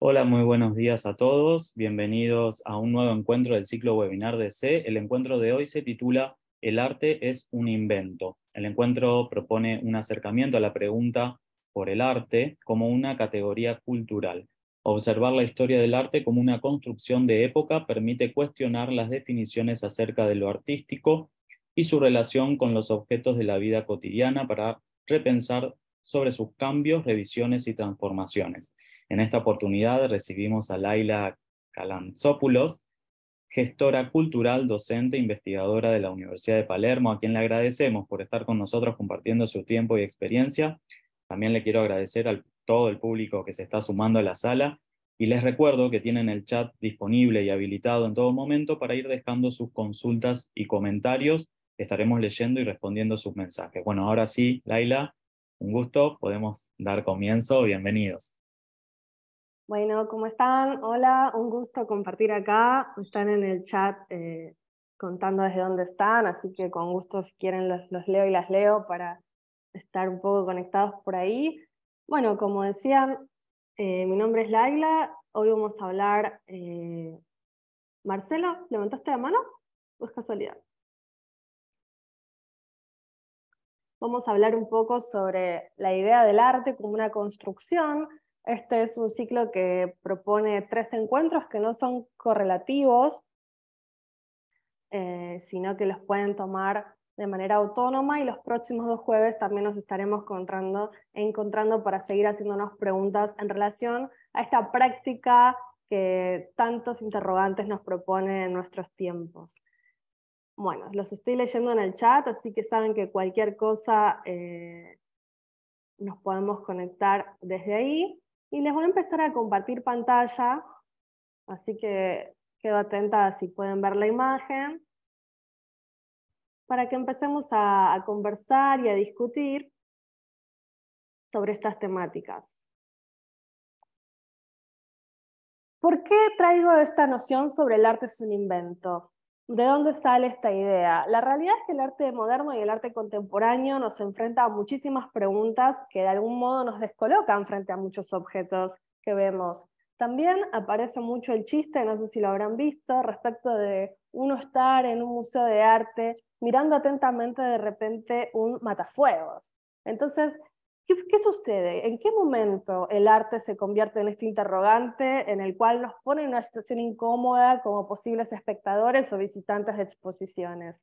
Hola, muy buenos días a todos. Bienvenidos a un nuevo encuentro del ciclo webinar de C. El encuentro de hoy se titula El arte es un invento. El encuentro propone un acercamiento a la pregunta por el arte como una categoría cultural. Observar la historia del arte como una construcción de época permite cuestionar las definiciones acerca de lo artístico y su relación con los objetos de la vida cotidiana para repensar sobre sus cambios, revisiones y transformaciones. En esta oportunidad recibimos a Laila Calanzopoulos, gestora cultural, docente, investigadora de la Universidad de Palermo, a quien le agradecemos por estar con nosotros compartiendo su tiempo y experiencia. También le quiero agradecer a todo el público que se está sumando a la sala y les recuerdo que tienen el chat disponible y habilitado en todo momento para ir dejando sus consultas y comentarios. Estaremos leyendo y respondiendo sus mensajes. Bueno, ahora sí, Laila, un gusto, podemos dar comienzo. Bienvenidos. Bueno, ¿cómo están? Hola, un gusto compartir acá. Están en el chat eh, contando desde dónde están, así que con gusto si quieren los, leo y las leo para estar un poco conectados por ahí. Bueno, como decían, eh, mi nombre es Laila. Hoy vamos a hablar... Eh, Marcelo, ¿levantaste la mano? ¿O es casualidad? Vamos a hablar un poco sobre la idea del arte como una construcción este es un ciclo que propone tres encuentros que no son correlativos, eh, sino que los pueden tomar de manera autónoma y los próximos dos jueves también nos estaremos encontrando, para seguir haciéndonos preguntas en relación a esta práctica que tantos interrogantes nos proponen en nuestros tiempos. Bueno, los estoy leyendo en el chat, así que saben que cualquier cosa eh, nos podemos conectar desde ahí. Y les voy a empezar a compartir pantalla, así que quedo atenta si pueden ver la imagen, para que empecemos a, conversar y a discutir sobre estas temáticas. ¿Por qué traigo esta noción sobre el arte es un invento? ¿De dónde sale esta idea? La realidad es que el arte moderno y el arte contemporáneo nos enfrenta a muchísimas preguntas que de algún modo nos descolocan frente a muchos objetos que vemos. También aparece mucho el chiste, no sé si lo habrán visto, respecto de uno estar en un museo de arte mirando atentamente de repente un matafuegos. Entonces, ¿Qué, sucede? ¿En qué momento el arte se convierte en este interrogante en el cual nos pone en una situación incómoda como posibles espectadores o visitantes de exposiciones?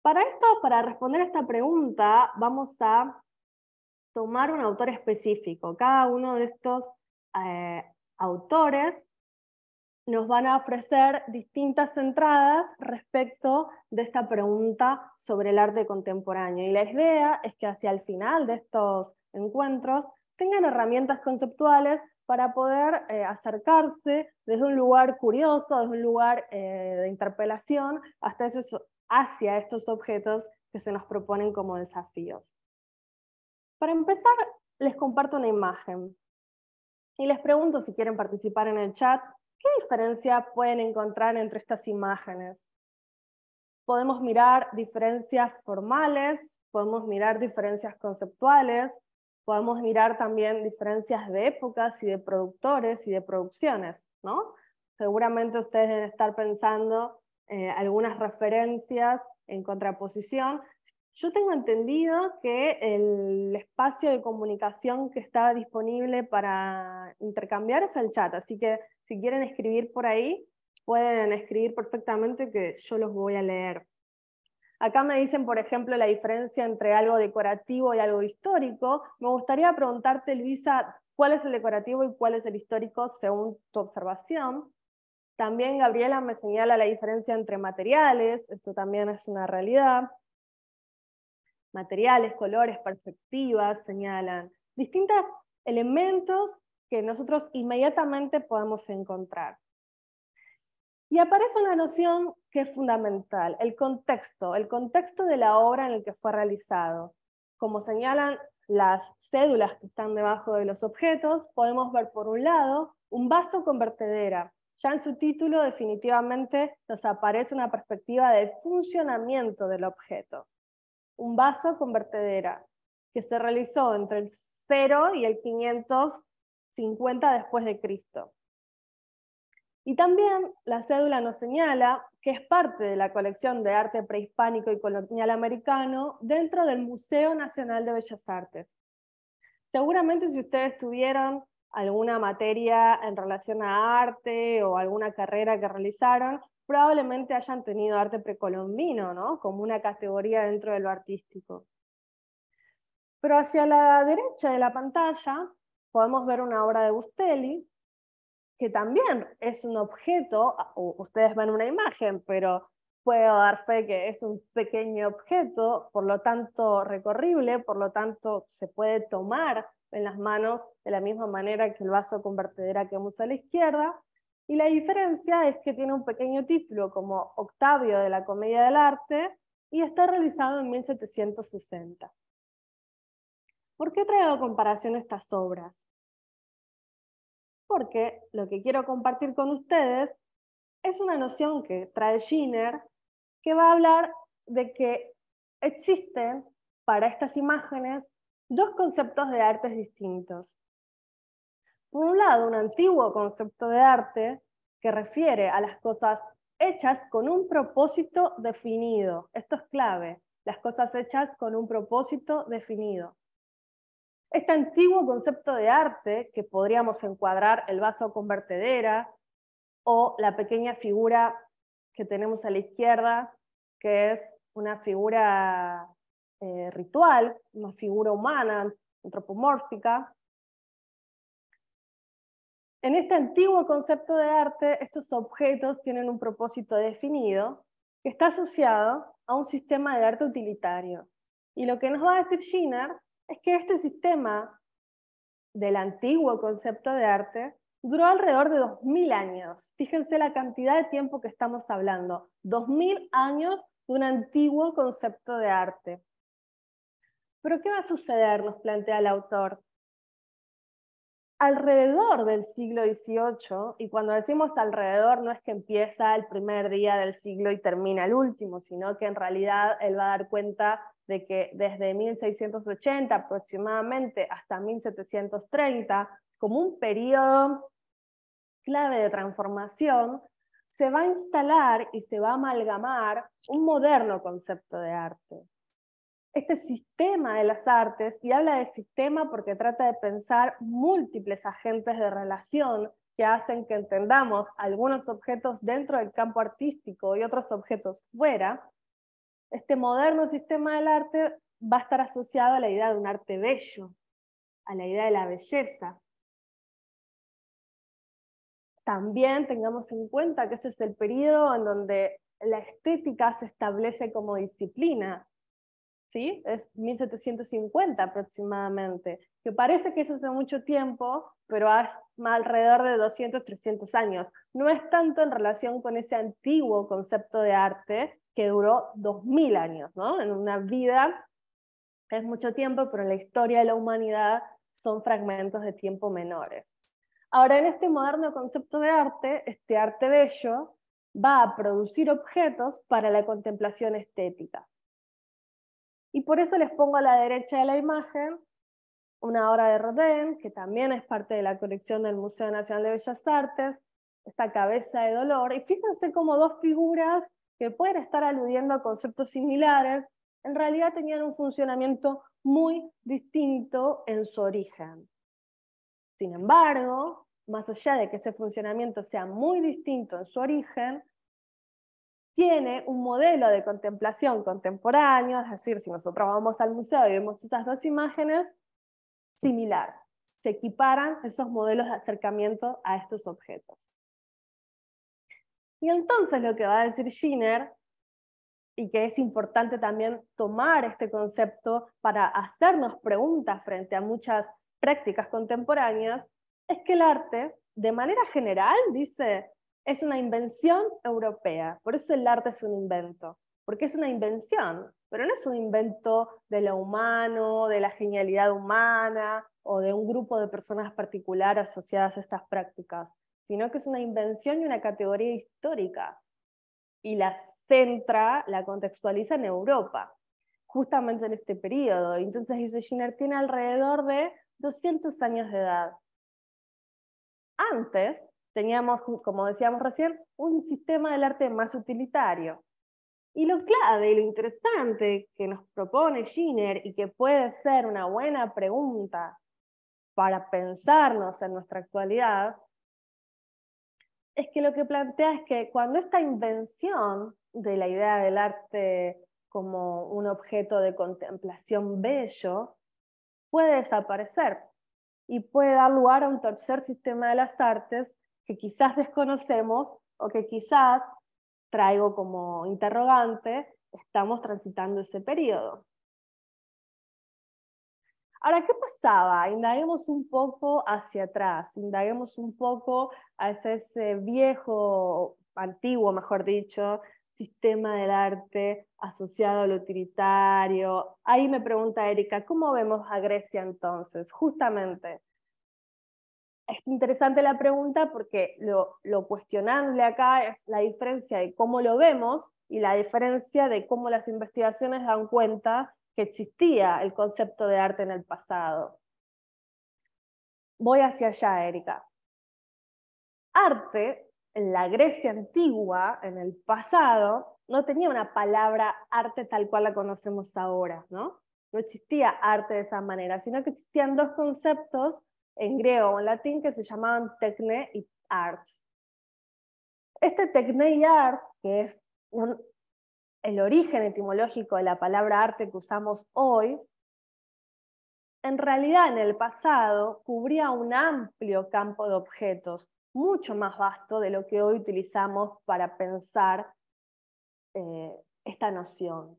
Para esto, para responder a esta pregunta, vamos a tomar un autor específico. Cada uno de estos eh, autores nos van a ofrecer distintas entradas respecto de esta pregunta sobre el arte contemporáneo. Y la idea es que hacia el final de estos encuentros tengan herramientas conceptuales para poder eh, acercarse desde un lugar curioso, desde un lugar eh, de interpelación, hasta esos, hacia estos objetos que se nos proponen como desafíos. Para empezar, les comparto una imagen. Y les pregunto si quieren participar en el chat, ¿Qué diferencia pueden encontrar entre estas imágenes? Podemos mirar diferencias formales, podemos mirar diferencias conceptuales, podemos mirar también diferencias de épocas y de productores y de producciones, ¿no? Seguramente ustedes deben estar pensando eh, algunas referencias en contraposición. Yo tengo entendido que el espacio de comunicación que está disponible para intercambiar es el chat, así que si quieren escribir por ahí, pueden escribir perfectamente que yo los voy a leer. Acá me dicen, por ejemplo, la diferencia entre algo decorativo y algo histórico. Me gustaría preguntarte, Luisa, cuál es el decorativo y cuál es el histórico según tu observación. También Gabriela me señala la diferencia entre materiales, esto también es una realidad. Materiales, colores, perspectivas, señalan distintos elementos que nosotros inmediatamente podemos encontrar. Y aparece una noción que es fundamental, el contexto, el contexto de la obra en el que fue realizado. Como señalan las cédulas que están debajo de los objetos, podemos ver por un lado un vaso con vertedera. Ya en su título definitivamente nos aparece una perspectiva de funcionamiento del objeto. Un vaso con vertedera que se realizó entre el 0 y el 500 50 después de Cristo. Y también la cédula nos señala que es parte de la colección de arte prehispánico y colonial americano dentro del Museo Nacional de Bellas Artes. Seguramente si ustedes tuvieron alguna materia en relación a arte o alguna carrera que realizaron, probablemente hayan tenido arte precolombino, ¿no? Como una categoría dentro de lo artístico. Pero hacia la derecha de la pantalla podemos ver una obra de Bustelli, que también es un objeto, ustedes ven una imagen, pero puedo dar fe que es un pequeño objeto, por lo tanto recorrible, por lo tanto se puede tomar en las manos de la misma manera que el vaso con vertedera que vemos a la izquierda, y la diferencia es que tiene un pequeño título como Octavio de la Comedia del Arte y está realizado en 1760. ¿Por qué traigo a comparación estas obras? porque lo que quiero compartir con ustedes es una noción que trae Schiner, que va a hablar de que existen para estas imágenes dos conceptos de artes distintos. Por un lado, un antiguo concepto de arte que refiere a las cosas hechas con un propósito definido. Esto es clave, las cosas hechas con un propósito definido. Este antiguo concepto de arte, que podríamos encuadrar el vaso con vertedera, o la pequeña figura que tenemos a la izquierda, que es una figura eh, ritual, una figura humana, antropomórfica. En este antiguo concepto de arte, estos objetos tienen un propósito definido que está asociado a un sistema de arte utilitario. Y lo que nos va a decir Schiner es que este sistema del antiguo concepto de arte duró alrededor de 2.000 años. Fíjense la cantidad de tiempo que estamos hablando. 2.000 años de un antiguo concepto de arte. Pero ¿qué va a suceder? Nos plantea el autor. Alrededor del siglo XVIII, y cuando decimos alrededor no es que empieza el primer día del siglo y termina el último, sino que en realidad él va a dar cuenta de que desde 1680 aproximadamente hasta 1730, como un periodo clave de transformación, se va a instalar y se va a amalgamar un moderno concepto de arte. Este sistema de las artes, y habla de sistema porque trata de pensar múltiples agentes de relación que hacen que entendamos algunos objetos dentro del campo artístico y otros objetos fuera, este moderno sistema del arte va a estar asociado a la idea de un arte bello, a la idea de la belleza. También tengamos en cuenta que este es el periodo en donde la estética se establece como disciplina. ¿Sí? Es 1750 aproximadamente, que parece que es hace mucho tiempo, pero es alrededor de 200, 300 años. No es tanto en relación con ese antiguo concepto de arte, que duró 2000 años, ¿no? En una vida es mucho tiempo, pero en la historia de la humanidad son fragmentos de tiempo menores. Ahora, en este moderno concepto de arte, este arte bello va a producir objetos para la contemplación estética. Y por eso les pongo a la derecha de la imagen una obra de Rodin, que también es parte de la colección del Museo Nacional de Bellas Artes, esta cabeza de dolor. Y fíjense como dos figuras que pueden estar aludiendo a conceptos similares, en realidad tenían un funcionamiento muy distinto en su origen. Sin embargo, más allá de que ese funcionamiento sea muy distinto en su origen, tiene un modelo de contemplación contemporáneo, es decir, si nosotros vamos al museo y vemos estas dos imágenes, similar. Se equiparan esos modelos de acercamiento a estos objetos. Y entonces lo que va a decir Schiner, y que es importante también tomar este concepto para hacernos preguntas frente a muchas prácticas contemporáneas, es que el arte, de manera general, dice, es una invención europea. Por eso el arte es un invento, porque es una invención, pero no es un invento de lo humano, de la genialidad humana o de un grupo de personas particulares asociadas a estas prácticas sino que es una invención y una categoría histórica. Y la centra, la contextualiza en Europa, justamente en este periodo. Entonces dice Schiner, tiene alrededor de 200 años de edad. Antes teníamos, como decíamos recién, un sistema del arte más utilitario. Y lo clave y lo interesante que nos propone Giner y que puede ser una buena pregunta para pensarnos en nuestra actualidad, es que lo que plantea es que cuando esta invención de la idea del arte como un objeto de contemplación bello puede desaparecer y puede dar lugar a un tercer sistema de las artes que quizás desconocemos o que quizás, traigo como interrogante, estamos transitando ese periodo. Ahora, ¿qué pasaba? Indaguemos un poco hacia atrás, indaguemos un poco hacia ese viejo, antiguo, mejor dicho, sistema del arte asociado al utilitario. Ahí me pregunta Erika, ¿cómo vemos a Grecia entonces? Justamente, es interesante la pregunta porque lo, lo cuestionable acá es la diferencia de cómo lo vemos y la diferencia de cómo las investigaciones dan cuenta que existía el concepto de arte en el pasado. Voy hacia allá, Erika. Arte, en la Grecia antigua, en el pasado, no tenía una palabra arte tal cual la conocemos ahora, ¿no? No existía arte de esa manera, sino que existían dos conceptos en griego o en latín que se llamaban tecne y arts. Este tecne y arts, que es el origen etimológico de la palabra arte que usamos hoy, en realidad en el pasado cubría un amplio campo de objetos, mucho más vasto de lo que hoy utilizamos para pensar eh, esta noción.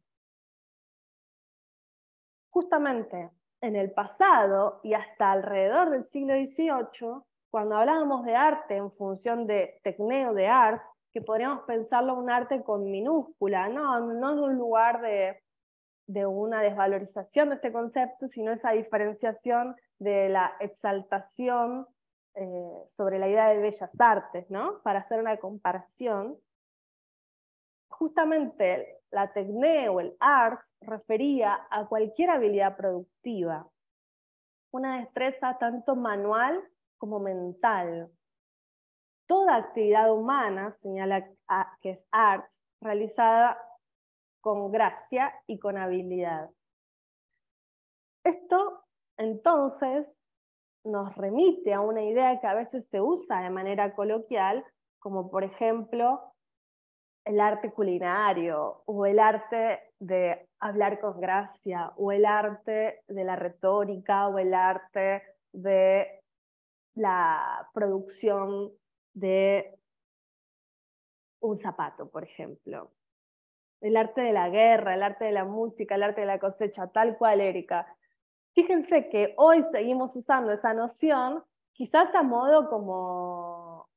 Justamente en el pasado y hasta alrededor del siglo XVIII, cuando hablábamos de arte en función de tecneo de art, que podríamos pensarlo un arte con minúscula, no, no es un lugar de, de una desvalorización de este concepto, sino esa diferenciación de la exaltación eh, sobre la idea de bellas artes, ¿no? Para hacer una comparación, justamente la tecne o el arts refería a cualquier habilidad productiva, una destreza tanto manual como mental, Toda actividad humana, señala que es arts, realizada con gracia y con habilidad. Esto entonces nos remite a una idea que a veces se usa de manera coloquial, como por ejemplo el arte culinario o el arte de hablar con gracia o el arte de la retórica o el arte de la producción de un zapato, por ejemplo. El arte de la guerra, el arte de la música, el arte de la cosecha, tal cual, Erika. Fíjense que hoy seguimos usando esa noción, quizás a modo como,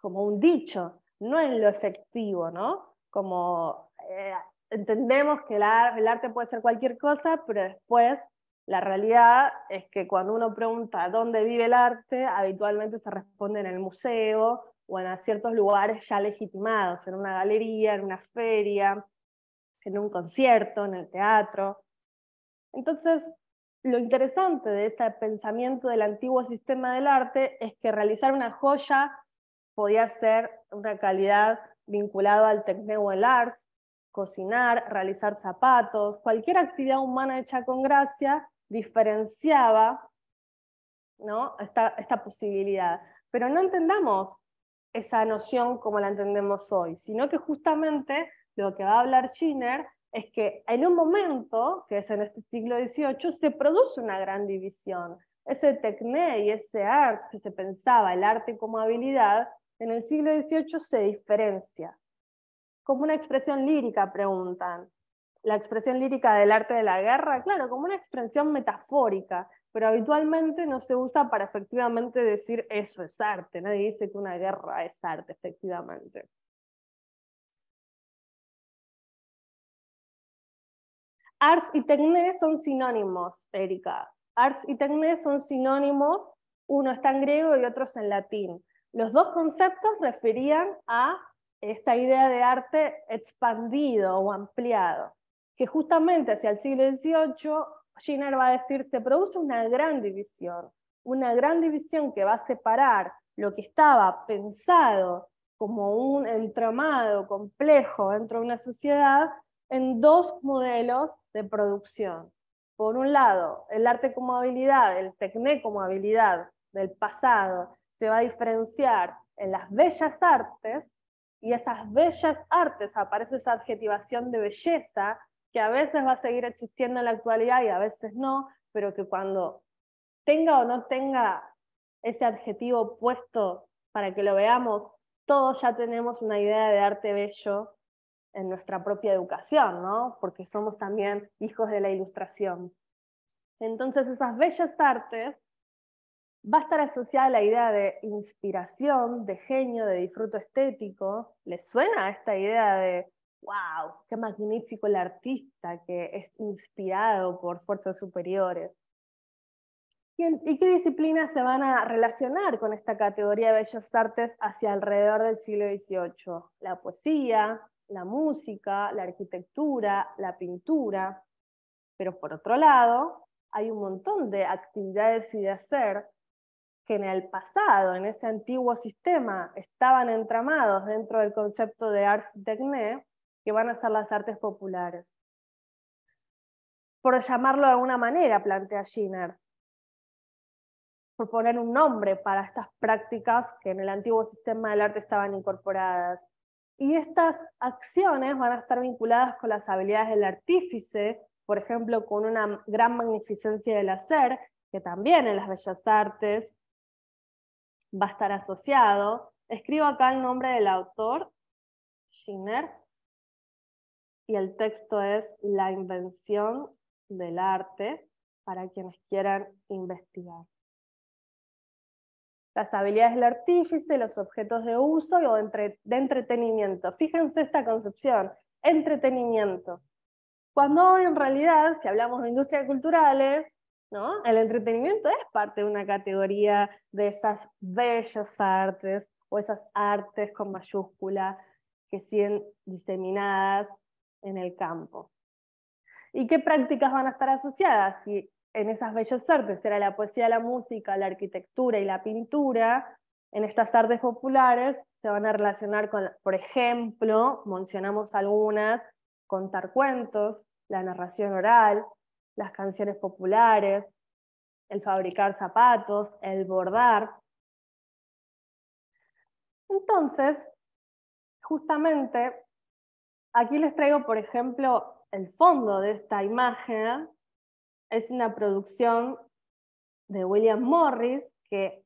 como un dicho, no en lo efectivo, ¿no? Como eh, entendemos que el arte puede ser cualquier cosa, pero después la realidad es que cuando uno pregunta dónde vive el arte, habitualmente se responde en el museo o en ciertos lugares ya legitimados, en una galería, en una feria, en un concierto, en el teatro. Entonces, lo interesante de este pensamiento del antiguo sistema del arte es que realizar una joya podía ser una calidad vinculada al o el arts, cocinar, realizar zapatos, cualquier actividad humana hecha con gracia diferenciaba ¿no? esta, esta posibilidad. Pero no entendamos esa noción como la entendemos hoy, sino que justamente lo que va a hablar Schiner es que en un momento, que es en este siglo XVIII, se produce una gran división. Ese tecné y ese arts que se pensaba el arte como habilidad, en el siglo XVIII se diferencia. Como una expresión lírica, preguntan la expresión lírica del arte de la guerra, claro, como una expresión metafórica, pero habitualmente no se usa para efectivamente decir eso es arte. Nadie dice que una guerra es arte, efectivamente. Ars y tecné son sinónimos, Erika. Ars y tecné son sinónimos, uno está en griego y otro en latín. Los dos conceptos referían a esta idea de arte expandido o ampliado que justamente hacia el siglo XVIII, Schiner va a decir, se produce una gran división, una gran división que va a separar lo que estaba pensado como un entramado complejo dentro de una sociedad en dos modelos de producción. Por un lado, el arte como habilidad, el tecné como habilidad del pasado, se va a diferenciar en las bellas artes, y esas bellas artes aparece esa adjetivación de belleza, que a veces va a seguir existiendo en la actualidad y a veces no, pero que cuando tenga o no tenga ese adjetivo puesto para que lo veamos, todos ya tenemos una idea de arte bello en nuestra propia educación, ¿no? Porque somos también hijos de la ilustración. Entonces esas bellas artes va a estar asociada a la idea de inspiración, de genio, de disfruto estético. ¿Les suena esta idea de, wow, qué magnífico el artista que es inspirado por fuerzas superiores? ¿Y qué disciplinas se van a relacionar con esta categoría de bellas artes hacia alrededor del siglo XVIII? La poesía, la música, la arquitectura, la pintura. Pero por otro lado, hay un montón de actividades y de hacer que en el pasado, en ese antiguo sistema, estaban entramados dentro del concepto de arts techné, que van a ser las artes populares. Por llamarlo de alguna manera, plantea Schiner, por poner un nombre para estas prácticas que en el antiguo sistema del arte estaban incorporadas. Y estas acciones van a estar vinculadas con las habilidades del artífice, por ejemplo, con una gran magnificencia del hacer, que también en las bellas artes va a estar asociado. Escribo acá el nombre del autor, Schiner, y el texto es La invención del arte, para quienes quieran investigar. Las habilidades del artífice, los objetos de uso o de entretenimiento. Fíjense esta concepción, entretenimiento. Cuando en realidad, si hablamos de industrias culturales, ¿no? El entretenimiento es parte de una categoría de esas bellas artes o esas artes con mayúscula que siguen diseminadas en el campo. ¿Y qué prácticas van a estar asociadas? Si en esas bellas artes era la poesía, la música, la arquitectura y la pintura, en estas artes populares se van a relacionar con, por ejemplo, mencionamos algunas, contar cuentos, la narración oral, las canciones populares, el fabricar zapatos, el bordar. Entonces, justamente, aquí les traigo, por ejemplo, el fondo de esta imagen. Es una producción de William Morris que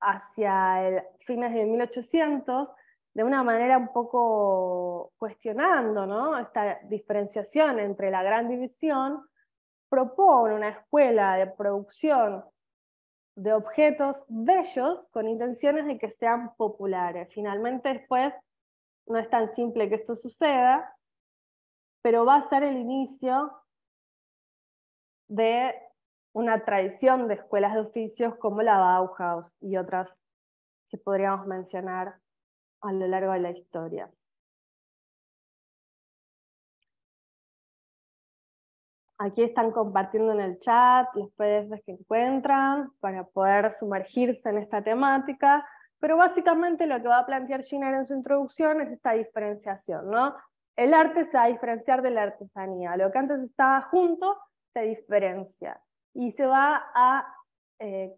hacia el fines de 1800, de una manera un poco cuestionando ¿no? esta diferenciación entre la gran división propone una escuela de producción de objetos bellos con intenciones de que sean populares. Finalmente después no es tan simple que esto suceda, pero va a ser el inicio de una tradición de escuelas de oficios como la Bauhaus y otras que podríamos mencionar a lo largo de la historia. Aquí están compartiendo en el chat los PDFs que encuentran para poder sumergirse en esta temática, pero básicamente lo que va a plantear Schiner en su introducción es esta diferenciación, ¿no? El arte se va a diferenciar de la artesanía, lo que antes estaba junto se diferencia y se va a eh,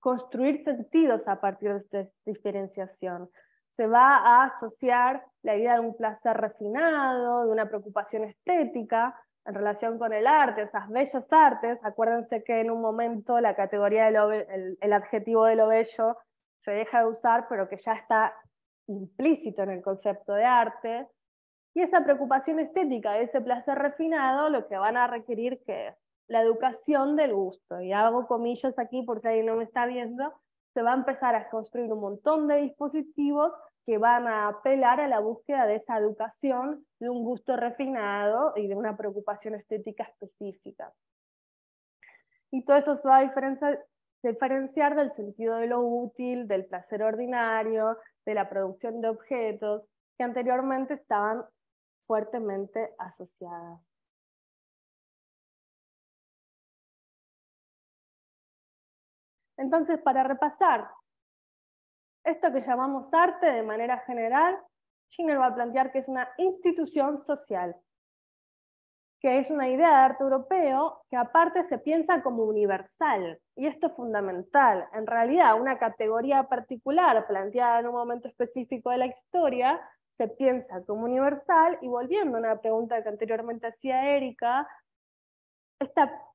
construir sentidos a partir de esta diferenciación. Se va a asociar la idea de un placer refinado, de una preocupación estética, en relación con el arte, esas bellas artes, acuérdense que en un momento la categoría del el, adjetivo de lo bello se deja de usar, pero que ya está implícito en el concepto de arte, y esa preocupación estética, ese placer refinado, lo que van a requerir que es la educación del gusto, y hago comillas aquí por si alguien no me está viendo, se va a empezar a construir un montón de dispositivos que van a apelar a la búsqueda de esa educación, de un gusto refinado y de una preocupación estética específica. Y todo esto se va a diferenciar, diferenciar del sentido de lo útil, del placer ordinario, de la producción de objetos, que anteriormente estaban fuertemente asociadas. Entonces, para repasar, Esto que llamamos arte de manera general, Schiller va a plantear que es una institución social, que es una idea de arte europeo que aparte se piensa como universal. Y esto es fundamental. En realidad, una categoría particular planteada en un momento específico de la historia se piensa como universal y volviendo a una pregunta que anteriormente hacía Erika, esta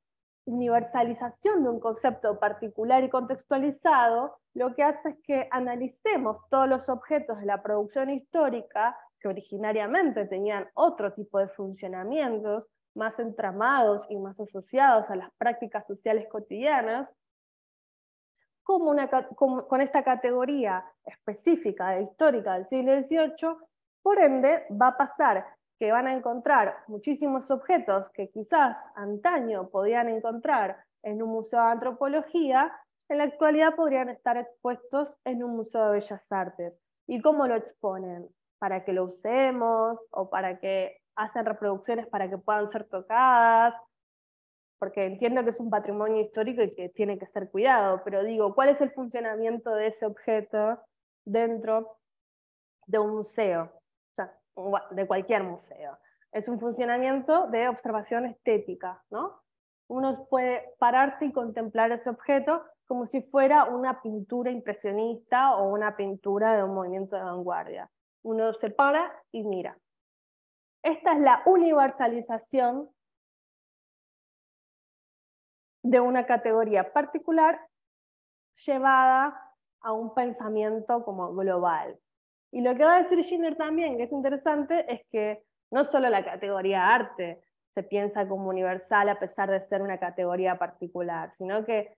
universalización de un concepto particular y contextualizado lo que hace es que analicemos todos los objetos de la producción histórica que originariamente tenían otro tipo de funcionamientos, más entramados y más asociados a las prácticas sociales cotidianas, como una, con esta categoría específica de histórica del siglo XVIII, por ende va a pasar que van a encontrar muchísimos objetos que quizás antaño podían encontrar en un museo de antropología, en la actualidad podrían estar expuestos en un museo de bellas artes. ¿Y cómo lo exponen? ¿Para que lo usemos o para que hacen reproducciones para que puedan ser tocadas? Porque entiendo que es un patrimonio histórico y que tiene que ser cuidado, pero digo, ¿cuál es el funcionamiento de ese objeto dentro de un museo? De cualquier museo. Es un funcionamiento de observación estética, ¿no? Uno puede pararse y contemplar ese objeto como si fuera una pintura impresionista o una pintura de un movimiento de vanguardia. Uno se para y mira. Esta es la universalización de una categoría particular llevada a un pensamiento como global. Y lo que va a decir Schiller también, que es interesante, es que no solo la categoría arte se piensa como universal a pesar de ser una categoría particular, sino que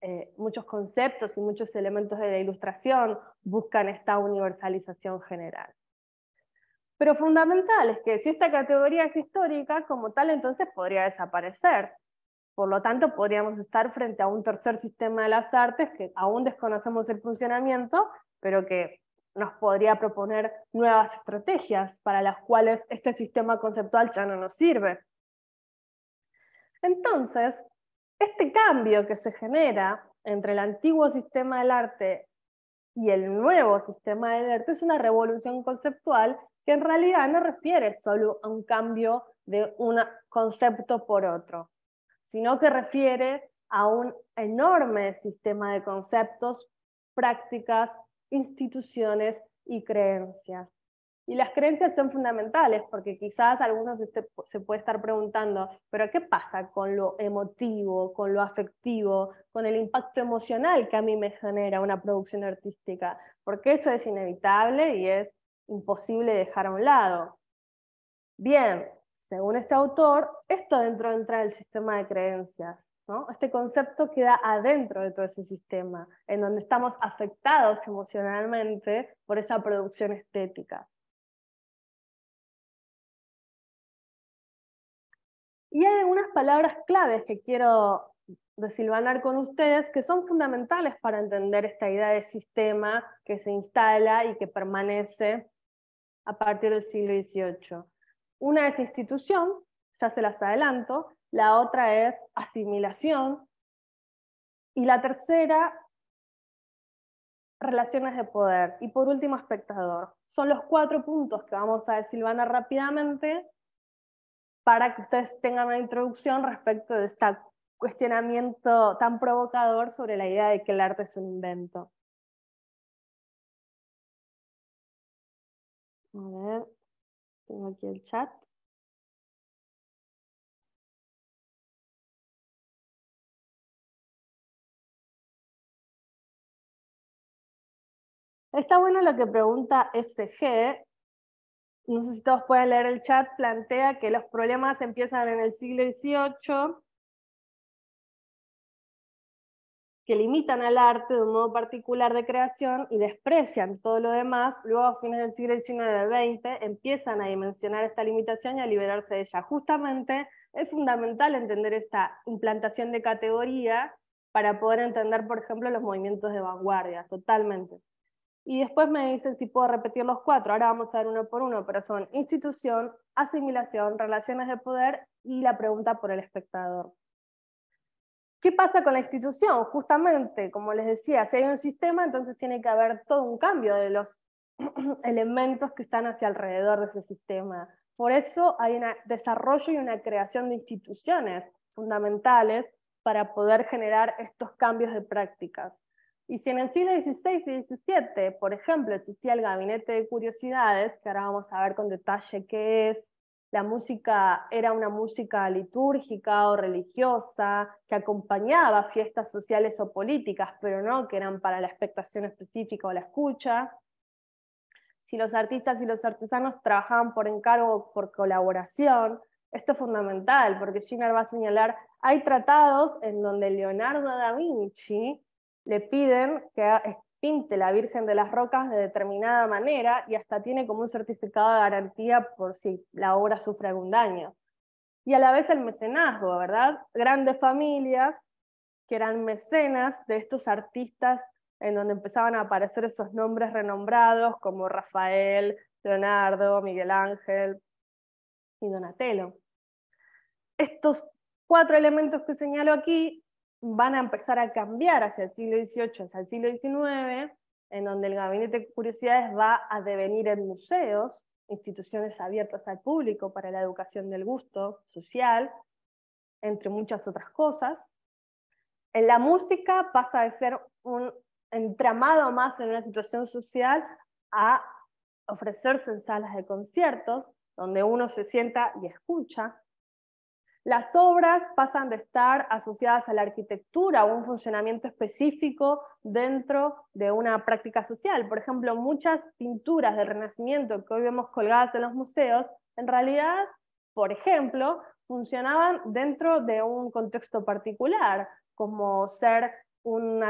eh, muchos conceptos y muchos elementos de la ilustración buscan esta universalización general. Pero fundamental es que si esta categoría es histórica, como tal, entonces podría desaparecer. Por lo tanto, podríamos estar frente a un tercer sistema de las artes que aún desconocemos el funcionamiento, pero que nos podría proponer nuevas estrategias para las cuales este sistema conceptual ya no nos sirve. Entonces, este cambio que se genera entre el antiguo sistema del arte y el nuevo sistema del arte es una revolución conceptual que en realidad no refiere solo a un cambio de un concepto por otro, sino que refiere a un enorme sistema de conceptos, prácticas instituciones y creencias. Y las creencias son fundamentales porque quizás algunos se puede estar preguntando, pero ¿qué pasa con lo emotivo, con lo afectivo, con el impacto emocional que a mí me genera una producción artística? Porque eso es inevitable y es imposible dejar a un lado. Bien, según este autor, esto dentro entra el sistema de creencias. Este concepto queda adentro de todo ese sistema, en donde estamos afectados emocionalmente por esa producción estética. Y hay algunas palabras claves que quiero desilvanar con ustedes que son fundamentales para entender esta idea de sistema que se instala y que permanece a partir del siglo XVIII. Una es institución, ya se las adelanto, la otra es asimilación y la tercera, relaciones de poder y por último, espectador. Son los cuatro puntos que vamos a desilvanar rápidamente para que ustedes tengan una introducción respecto de este cuestionamiento tan provocador sobre la idea de que el arte es un invento. A ver, tengo aquí el chat. Está bueno lo que pregunta SG. No sé si todos pueden leer el chat. Plantea que los problemas empiezan en el siglo XVIII, que limitan al arte de un modo particular de creación y desprecian todo lo demás. Luego, a fines del siglo XIX-XX, empiezan a dimensionar esta limitación y a liberarse de ella. Justamente es fundamental entender esta implantación de categoría para poder entender, por ejemplo, los movimientos de vanguardia, totalmente. Y después me dicen si puedo repetir los cuatro. Ahora vamos a ver uno por uno, pero son institución, asimilación, relaciones de poder y la pregunta por el espectador. ¿Qué pasa con la institución? Justamente, como les decía, si hay un sistema, entonces tiene que haber todo un cambio de los elementos que están hacia alrededor de ese sistema. Por eso hay un desarrollo y una creación de instituciones fundamentales para poder generar estos cambios de prácticas. Y si en el siglo XVI y XVII, por ejemplo, existía el gabinete de curiosidades, que ahora vamos a ver con detalle qué es, la música era una música litúrgica o religiosa que acompañaba fiestas sociales o políticas, pero no que eran para la expectación específica o la escucha. Si los artistas y los artesanos trabajaban por encargo o por colaboración, esto es fundamental, porque Schiller va a señalar, hay tratados en donde Leonardo da Vinci le piden que pinte la Virgen de las Rocas de determinada manera y hasta tiene como un certificado de garantía por si la obra sufre algún daño. Y a la vez el mecenazgo, ¿verdad? Grandes familias que eran mecenas de estos artistas en donde empezaban a aparecer esos nombres renombrados como Rafael, Leonardo, Miguel Ángel y Donatello. Estos cuatro elementos que señalo aquí van a empezar a cambiar hacia el siglo XVIII, hacia el siglo XIX, en donde el Gabinete de Curiosidades va a devenir en museos, instituciones abiertas al público para la educación del gusto social, entre muchas otras cosas. En la música pasa de ser un entramado más en una situación social a ofrecerse en salas de conciertos, donde uno se sienta y escucha, las obras pasan de estar asociadas a la arquitectura o un funcionamiento específico dentro de una práctica social. Por ejemplo, muchas pinturas del Renacimiento que hoy vemos colgadas en los museos, en realidad, por ejemplo, funcionaban dentro de un contexto particular, como ser un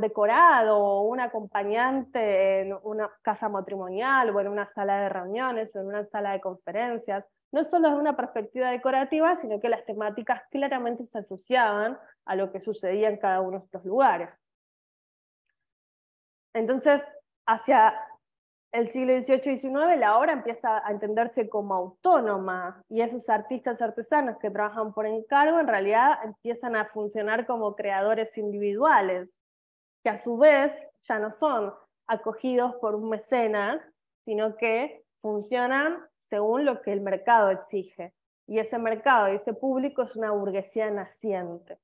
decorado o un acompañante en una casa matrimonial o en una sala de reuniones o en una sala de conferencias no solo desde una perspectiva decorativa, sino que las temáticas claramente se asociaban a lo que sucedía en cada uno de estos lugares. Entonces, hacia el siglo XVIII y XIX, la obra empieza a entenderse como autónoma y esos artistas artesanos que trabajan por encargo en realidad empiezan a funcionar como creadores individuales, que a su vez ya no son acogidos por un mecenas, sino que funcionan según lo que el mercado exige. Y ese mercado y ese público es una burguesía naciente.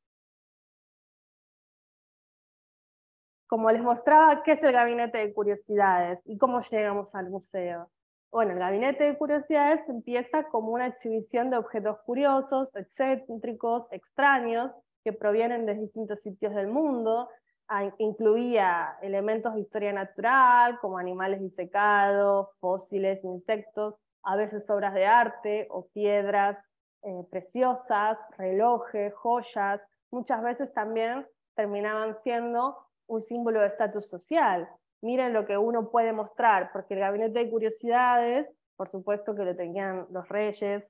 Como les mostraba, ¿qué es el gabinete de curiosidades y cómo llegamos al museo? Bueno, el gabinete de curiosidades empieza como una exhibición de objetos curiosos, excéntricos, extraños, que provienen de distintos sitios del mundo. Ah, incluía elementos de historia natural, como animales disecados, fósiles, insectos, a veces obras de arte o piedras eh, preciosas, relojes, joyas, muchas veces también terminaban siendo un símbolo de estatus social. Miren lo que uno puede mostrar, porque el gabinete de curiosidades, por supuesto que lo tenían los reyes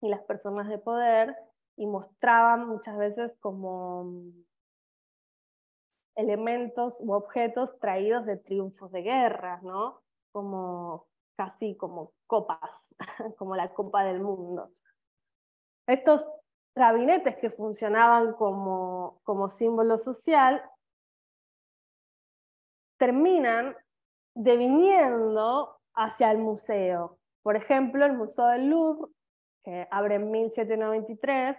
y las personas de poder, y mostraban muchas veces como mm, elementos u objetos traídos de triunfos de guerras, ¿no? Como casi como copas, como la copa del mundo. Estos gabinetes que funcionaban como, como símbolo social terminan deviniendo hacia el museo. Por ejemplo, el Museo del Louvre, que abre en 1793,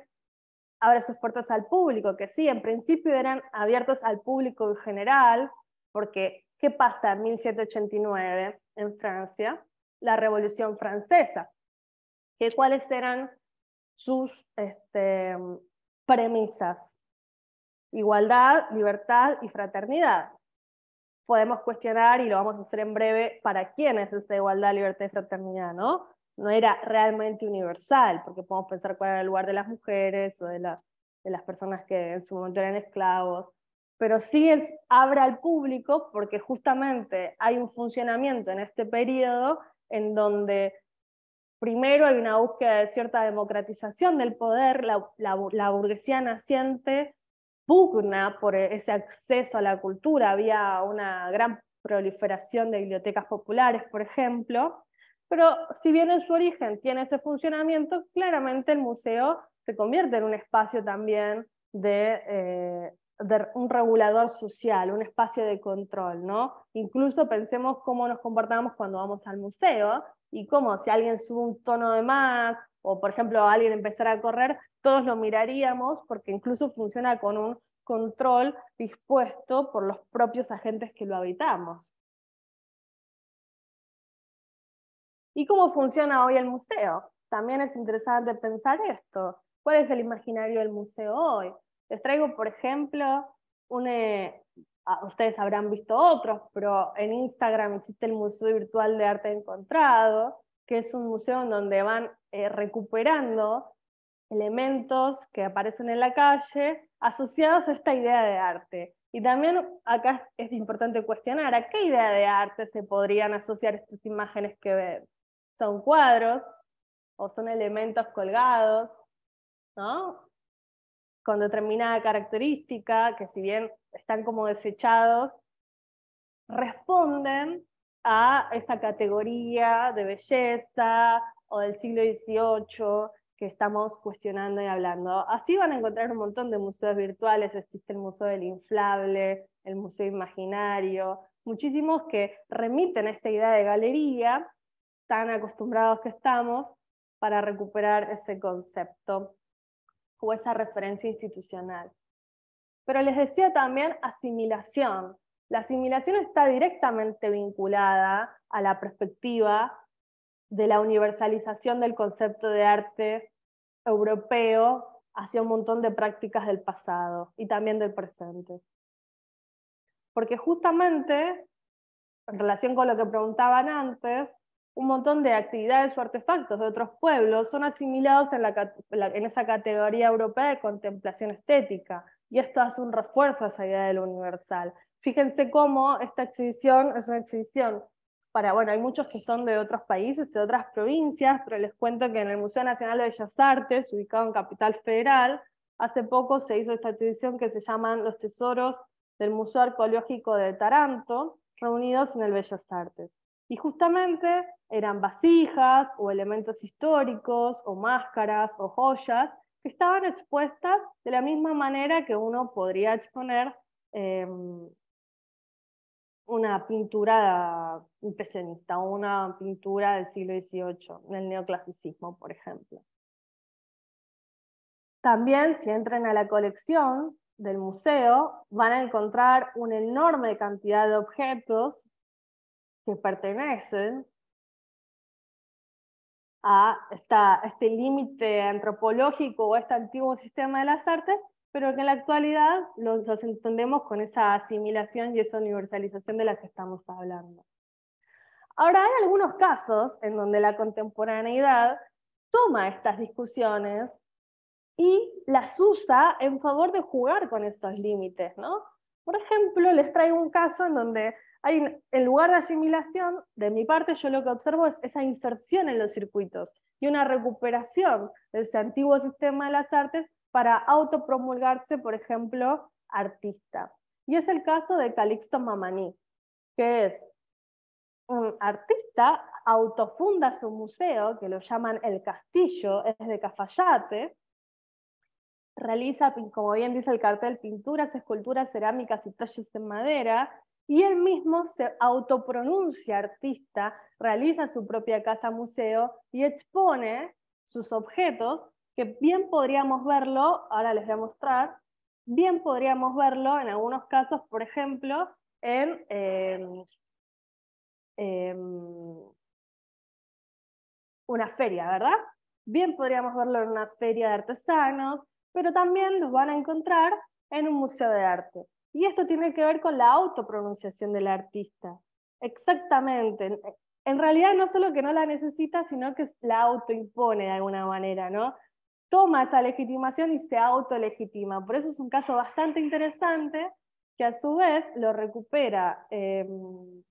abre sus puertas al público, que sí, en principio eran abiertos al público en general, porque ¿qué pasa en 1789? En Francia la Revolución Francesa. Que, ¿Cuáles eran sus este, premisas? Igualdad, libertad y fraternidad. Podemos cuestionar, y lo vamos a hacer en breve, para quién es esa igualdad, libertad y fraternidad, ¿no? No era realmente universal, porque podemos pensar cuál era el lugar de las mujeres o de, de las personas que en su momento eran esclavos, pero sí es, abre al público porque justamente hay un funcionamiento en este periodo en donde primero hay una búsqueda de cierta democratización del poder, la, burguesía naciente pugna por ese acceso a la cultura, había una gran proliferación de bibliotecas populares, por ejemplo, pero si bien en su origen tiene ese funcionamiento, claramente el museo se convierte en un espacio también de, eh, un regulador social, un espacio de control, ¿no? Incluso pensemos cómo nos comportamos cuando vamos al museo y cómo si alguien sube un tono de más o por ejemplo alguien empezara a correr, todos lo miraríamos porque incluso funciona con un control dispuesto por los propios agentes que lo habitamos. ¿Y cómo funciona hoy el museo? También es interesante pensar esto. ¿Cuál es el imaginario del museo hoy? Les traigo, por ejemplo, un, eh, ustedes habrán visto otros, pero en Instagram existe el Museo Virtual de Arte Encontrado, que es un museo en donde van eh, recuperando elementos que aparecen en la calle asociados a esta idea de arte. Y también acá es importante cuestionar a qué idea de arte se podrían asociar estas imágenes que ven. ¿Son cuadros o son elementos colgados? ¿no? Con determinada característica, que si bien están como desechados, responden a esa categoría de belleza o del siglo XVIII que estamos cuestionando y hablando. Así van a encontrar un montón de museos virtuales, existe el Museo del Inflable, el Museo Imaginario, muchísimos que remiten a esta idea de galería, tan acostumbrados que estamos, para recuperar ese concepto o esa referencia institucional. Pero les decía también asimilación. La asimilación está directamente vinculada a la perspectiva de la universalización del concepto de arte europeo hacia un montón de prácticas del pasado y también del presente. Porque justamente, en relación con lo que preguntaban antes, un montón de actividades o artefactos de otros pueblos son asimilados en, en, esa categoría europea de contemplación estética, y esto hace un refuerzo a esa idea de lo universal. Fíjense cómo esta exhibición es una exhibición para, bueno, hay muchos que son de otros países, de otras provincias, pero les cuento que en el Museo Nacional de Bellas Artes, ubicado en Capital Federal, hace poco se hizo esta exhibición que se llaman Los Tesoros del Museo Arqueológico de Taranto, reunidos en el Bellas Artes. Y justamente eran vasijas o elementos históricos o máscaras o joyas que estaban expuestas de la misma manera que uno podría exponer em, una pintura impresionista o una pintura del siglo XVIII, en el neoclasicismo, por ejemplo. También, si entran a la colección del museo, van a encontrar una enorme cantidad de objetos que pertenecen a este límite antropológico o este antiguo sistema de las artes, pero que en la actualidad los, entendemos con esa asimilación y esa universalización de la que estamos hablando. Ahora, hay algunos casos en donde la contemporaneidad toma estas discusiones y las usa en favor de jugar con estos límites, ¿no? Por ejemplo, les traigo un caso en donde en lugar de asimilación, de mi parte yo lo que observo es esa inserción en los circuitos y una recuperación de ese antiguo sistema de las artes para autopromulgarse, por ejemplo, artista. Y es el caso de Calixto Mamani, que es un artista, autofunda su museo, que lo llaman El Castillo, es de Cafayate, realiza, como bien dice el cartel, pinturas, esculturas, cerámicas y talles en madera, y él mismo se autopronuncia artista, realiza su propia casa museo y expone sus objetos, que bien podríamos verlo, ahora les voy a mostrar, bien podríamos verlo en algunos casos, por ejemplo, en, em, em, una feria, ¿verdad? Bien podríamos verlo en una feria de artesanos, pero también los van a encontrar en un museo de arte. Y esto tiene que ver con la autopronunciación del artista. Exactamente. En realidad no solo que no la necesita, sino que la autoimpone de alguna manera, ¿no? Toma esa legitimación y se autolegitima. Por eso es un caso bastante interesante que a su vez lo recupera em,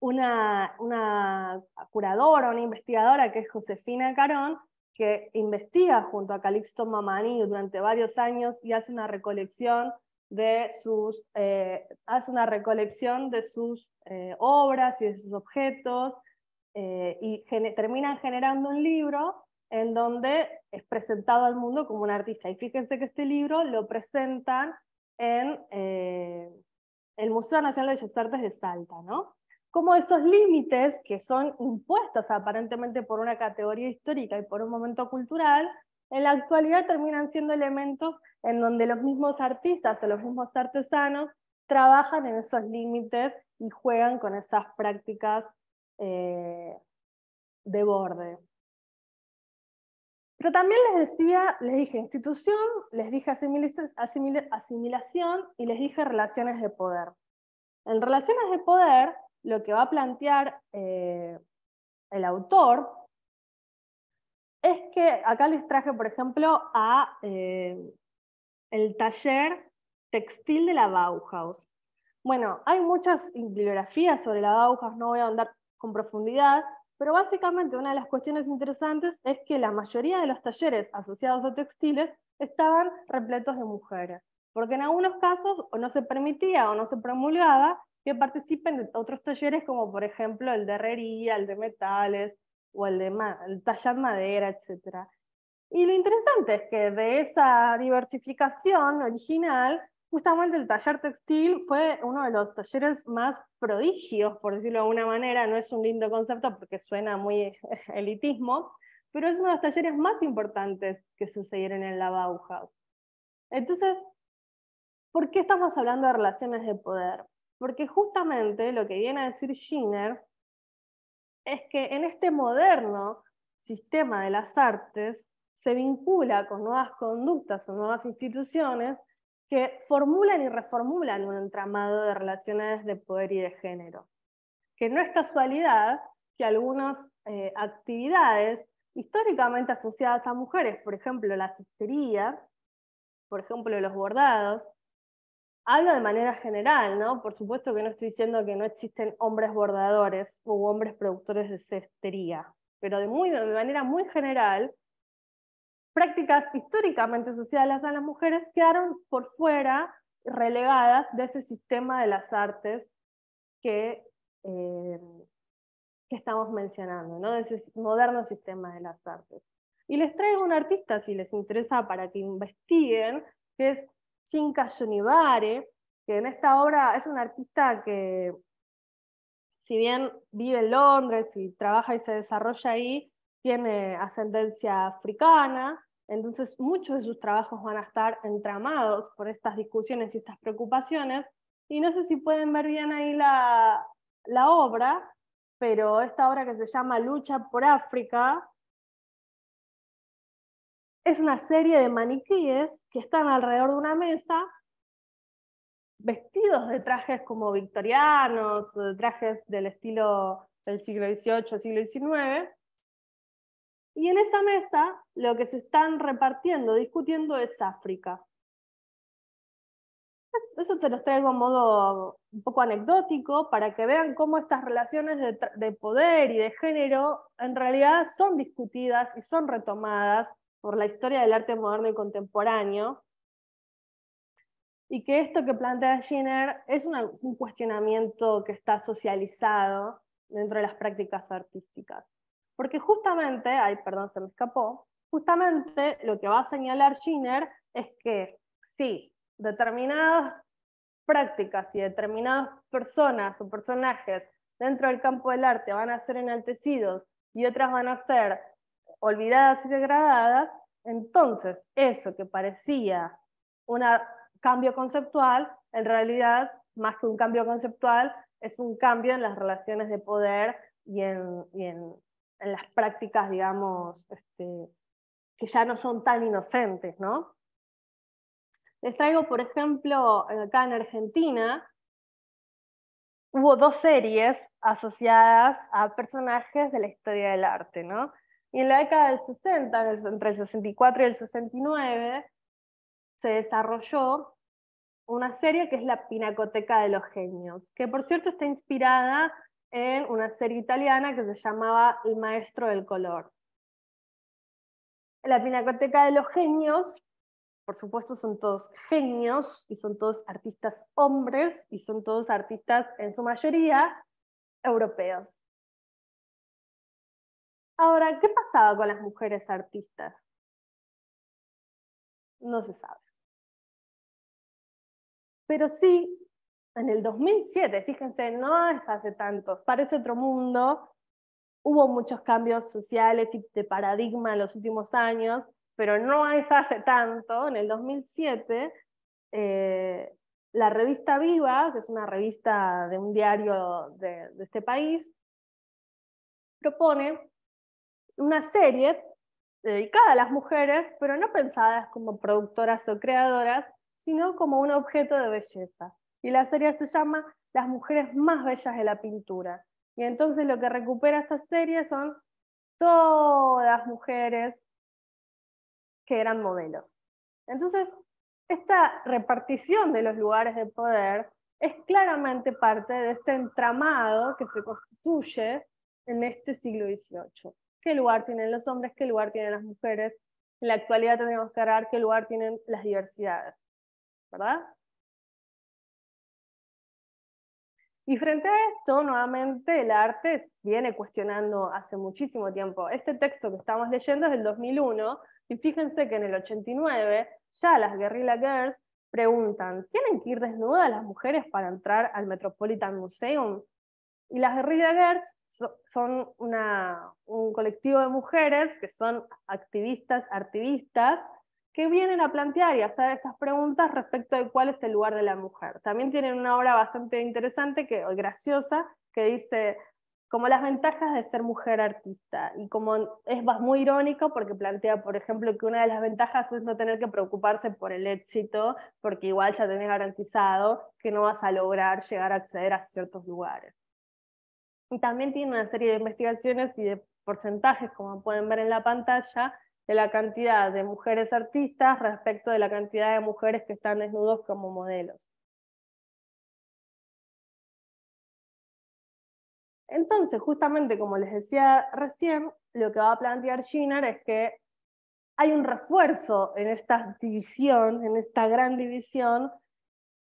una, una curadora, una investigadora que es Josefina Carón, que investiga junto a Calixto Mamani durante varios años y hace una recolección de sus, eh, hace una recolección de sus eh, obras y de sus objetos eh, y terminan generando un libro en donde es presentado al mundo como un artista. Y fíjense que este libro lo presentan en el Museo Nacional de Bellas Artes de Salta, ¿no? Como esos límites que son impuestos aparentemente por una categoría histórica y por un momento cultural, en la actualidad terminan siendo elementos en donde los mismos artistas o los mismos artesanos trabajan en esos límites y juegan con esas prácticas eh, de borde. Pero también les decía, les dije institución, les dije asimilación y les dije relaciones de poder. En relaciones de poder, lo que va a plantear eh, el autor es que acá les traje, por ejemplo, a eh, el taller textil de la Bauhaus. Bueno, hay muchas bibliografías sobre la Bauhaus, no voy a andar con profundidad, pero básicamente una de las cuestiones interesantes es que la mayoría de los talleres asociados a textiles estaban repletos de mujeres, porque en algunos casos o no se permitía o no se promulgaba que participen de otros talleres como por ejemplo el de herrería, el de metales o el de el tallar madera, etc. Y lo interesante es que de esa diversificación original justamente el taller textil fue uno de los talleres más prodigios, por decirlo de alguna manera, no es un lindo concepto porque suena muy elitismo, pero es uno de los talleres más importantes que sucedieron en la Bauhaus. Entonces, ¿por qué estamos hablando de relaciones de poder? Porque justamente lo que viene a decir Schiner es que en este moderno sistema de las artes se vincula con nuevas conductas o nuevas instituciones que formulan y reformulan un entramado de relaciones de poder y de género. Que no es casualidad que algunas eh, actividades históricamente asociadas a mujeres, por ejemplo la cestería, por ejemplo los bordados, hablo de manera general, ¿no? Por supuesto que no estoy diciendo que no existen hombres bordadores u hombres productores de cestería, pero de, muy, de manera muy general, prácticas históricamente asociadas a las mujeres quedaron por fuera, relegadas de ese sistema de las artes que, eh, que estamos mencionando, ¿no? de ese moderno sistema de las artes. Y les traigo un artista, si les interesa, para que investiguen, que es Shinka Shunibare, que en esta obra es un artista que, si bien vive en Londres y trabaja y se desarrolla ahí, tiene ascendencia africana, entonces muchos de sus trabajos van a estar entramados por estas discusiones y estas preocupaciones, y no sé si pueden ver bien ahí la obra, pero esta obra que se llama Lucha por África, es una serie de maniquíes que están alrededor de una mesa, vestidos de trajes como victorianos, de trajes del estilo del siglo XVIII, siglo XIX, y en esa mesa lo que se están repartiendo, discutiendo es África. Eso te lo traigo a modo un poco anecdótico para que vean cómo estas relaciones de, poder y de género en realidad son discutidas y son retomadas por la historia del arte moderno y contemporáneo, y que esto que plantea Schiner es un cuestionamiento que está socializado dentro de las prácticas artísticas. Porque justamente, ay, perdón, se me escapó, justamente lo que va a señalar Schiner es que sí, determinadas prácticas y determinadas personas o personajes dentro del campo del arte van a ser enaltecidos y otras van a ser olvidadas y degradadas, entonces eso que parecía un cambio conceptual, en realidad, más que un cambio conceptual, es un cambio en las relaciones de poder y en, las prácticas, digamos, este, que ya no son tan inocentes, ¿no? Les traigo, por ejemplo, acá en Argentina, hubo dos series asociadas a personajes de la historia del arte, ¿no? Y en la década del 60, entre el 64 y el 69, se desarrolló una serie que es La Pinacoteca de los Genios, que por cierto está inspirada en una serie italiana que se llamaba El Maestro del Color. La Pinacoteca de los Genios, por supuesto, son todos genios y son todos artistas hombres y son todos artistas, en su mayoría, europeos. Ahora, ¿qué pasaba con las mujeres artistas? No se sabe. Pero sí, en el 2007, fíjense, no es hace tanto, parece otro mundo, hubo muchos cambios sociales y de paradigma en los últimos años, pero no es hace tanto, en el 2007, eh, la revista Viva, que es una revista de un diario de, de este país, propone una serie dedicada a las mujeres, pero no pensadas como productoras o creadoras, sino como un objeto de belleza. Y la serie se llama Las mujeres más bellas de la pintura. Y entonces lo que recupera esta serie son todas mujeres que eran modelos. Entonces, esta repartición de los lugares de poder es claramente parte de este entramado que se constituye en este siglo XVIII. ¿Qué lugar tienen los hombres? ¿Qué lugar tienen las mujeres? En la actualidad tenemos que ver qué lugar tienen las diversidades. ¿Verdad? Y frente a esto, nuevamente, el arte viene cuestionando hace muchísimo tiempo. Este texto que estamos leyendo es del 2001, y fíjense que en el 89 ya las Guerrilla Girls preguntan, ¿tienen que ir desnudas las mujeres para entrar al Metropolitan Museum? Y las Guerrilla Girls son un colectivo de mujeres que son activistas, artivistas, que vienen a plantear y hacer estas preguntas respecto de cuál es el lugar de la mujer. También tienen una obra bastante interesante, que, graciosa, que dice como las ventajas de ser mujer artista. Y como es muy irónico porque plantea, por ejemplo, que una de las ventajas es no tener que preocuparse por el éxito, porque igual ya tenés garantizado que no vas a lograr llegar a acceder a ciertos lugares. Y también tiene una serie de investigaciones y de porcentajes, como pueden ver en la pantalla, de la cantidad de mujeres artistas respecto de la cantidad de mujeres que están desnudos como modelos. Entonces, justamente como les decía recién, lo que va a plantear Skinner es que hay un refuerzo en esta división, en esta gran división,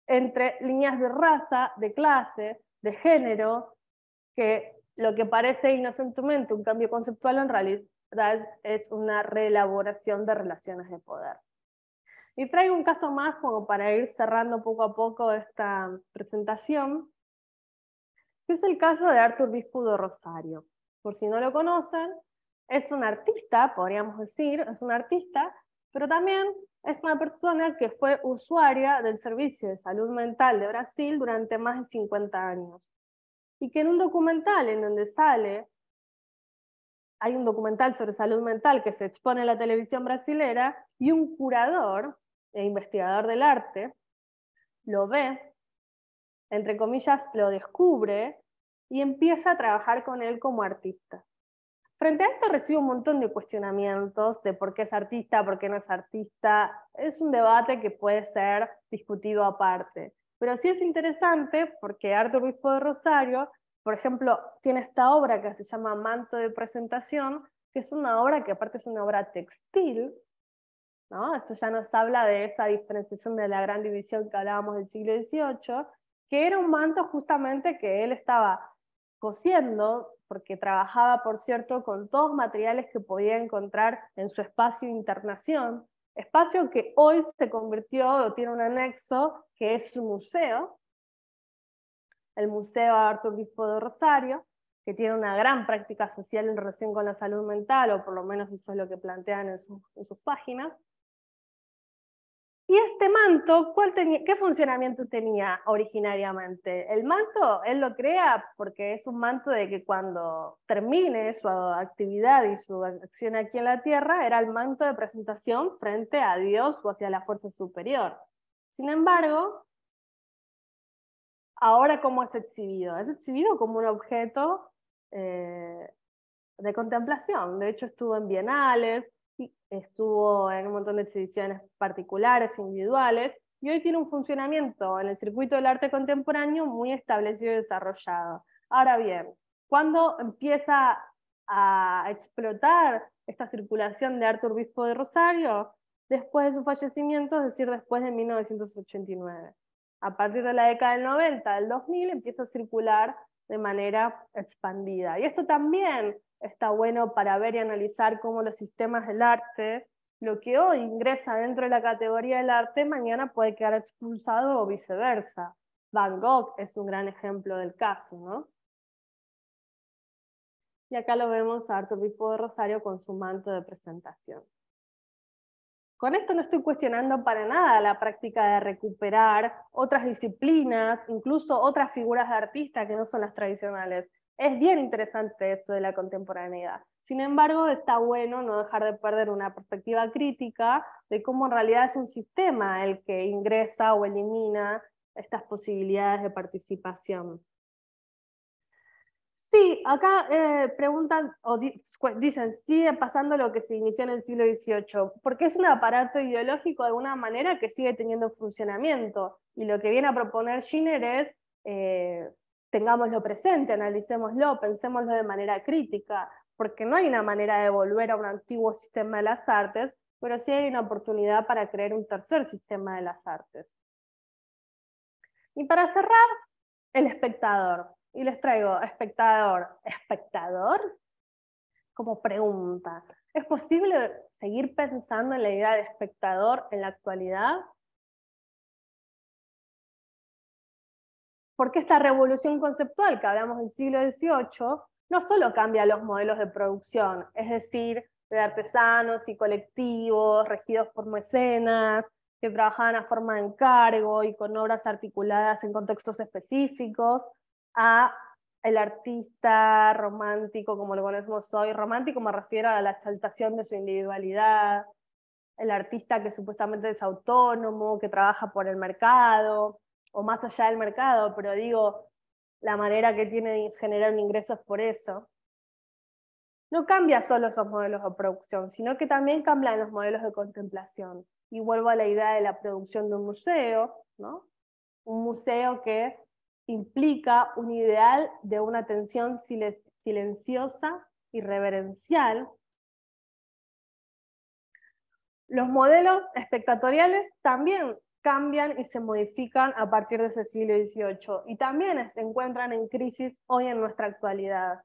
entre líneas de raza, de clase, de género, que lo que parece inocentemente un cambio conceptual en realidad es una reelaboración de relaciones de poder. Y traigo un caso más como para ir cerrando poco a poco esta presentación, que es el caso de Arthur Bispo de Rosario. Por si no lo conocen, es un artista, podríamos decir, es un artista, pero también es una persona que fue usuaria del Servicio de Salud Mental de Brasil durante más de 50 años. Y que en un documental en donde sale hay un documental sobre salud mental que se expone en la televisión brasilera y un curador e investigador del arte lo ve, entre comillas, lo descubre y empieza a trabajar con él como artista. Frente a esto recibe un montón de cuestionamientos de por qué es artista, por qué no es artista. Es un debate que puede ser discutido aparte. Pero sí es interesante porque Arthur Bispo de Rosario por ejemplo, tiene esta obra que se llama Manto de Presentación, que es una obra que aparte es una obra textil, ¿no? Esto ya nos habla de esa diferenciación de la gran división que hablábamos del siglo XVIII, que era un manto justamente que él estaba cosiendo, porque trabajaba, por cierto, con todos materiales que podía encontrar en su espacio internación, espacio que hoy se convirtió tiene un anexo que es su museo, el Museo Artur Bispo de Rosario, que tiene una gran práctica social en relación con la salud mental, o por lo menos eso es lo que plantean en, sus páginas. ¿Y este manto, cuál qué funcionamiento tenía originariamente? El manto, él lo crea porque es un manto de que cuando termine su actividad y su acción aquí en la Tierra, era el manto de presentación frente a Dios o hacia la fuerza superior. Sin embargo, Ahora, ¿cómo es exhibido? Es exhibido como un objeto eh, de contemplación. De hecho, estuvo en bienales, estuvo en un montón de exhibiciones particulares, individuales, y hoy tiene un funcionamiento en el circuito del arte contemporáneo muy establecido y desarrollado. Ahora bien, ¿cuándo empieza a explotar esta circulación de Artur Bispo de Rosario? Después de su fallecimiento, es decir, después de 1989 a partir de la década del 90, del 2000, empieza a circular de manera expandida. Y esto también está bueno para ver y analizar cómo los sistemas del arte, lo que hoy ingresa dentro de la categoría del arte, mañana puede quedar expulsado o viceversa. Van Gogh es un gran ejemplo del caso, ¿no? Y acá lo vemos a Pipo de Rosario con su manto de presentación. Con esto no estoy cuestionando para nada la práctica de recuperar otras disciplinas, incluso otras figuras de artistas que no son las tradicionales. Es bien interesante eso de la contemporaneidad. Sin embargo, está bueno no dejar de perder una perspectiva crítica de cómo en realidad es un sistema el que ingresa o elimina estas posibilidades de participación. Sí, acá eh, preguntan o dicen, sigue pasando lo que se inició en el siglo XVIII, porque es un aparato ideológico de alguna manera que sigue teniendo funcionamiento. Y lo que viene a proponer Schiner es, eh, tengámoslo presente, analicémoslo, pensémoslo de manera crítica, porque no hay una manera de volver a un antiguo sistema de las artes, pero sí hay una oportunidad para crear un tercer sistema de las artes. Y para cerrar, el espectador. Y les traigo espectador. ¿Espectador? Como pregunta. ¿Es posible seguir pensando en la idea de espectador en la actualidad? Porque esta revolución conceptual que hablamos del siglo XVIII no solo cambia los modelos de producción, es decir, de artesanos y colectivos regidos por mecenas, que trabajaban a forma de encargo y con obras articuladas en contextos específicos, a el artista romántico, como lo conocemos hoy. Romántico me refiero a la exaltación de su individualidad, el artista que supuestamente es autónomo, que trabaja por el mercado, o más allá del mercado, pero digo, la manera que tiene de generar un ingreso es por eso. No cambia solo esos modelos de producción, sino que también cambian los modelos de contemplación. Y vuelvo a la idea de la producción de un museo, ¿no? Un museo que implica un ideal de una atención silenciosa y reverencial. Los modelos espectatoriales también cambian y se modifican a partir de ese siglo XVIII y también se encuentran en crisis hoy en nuestra actualidad,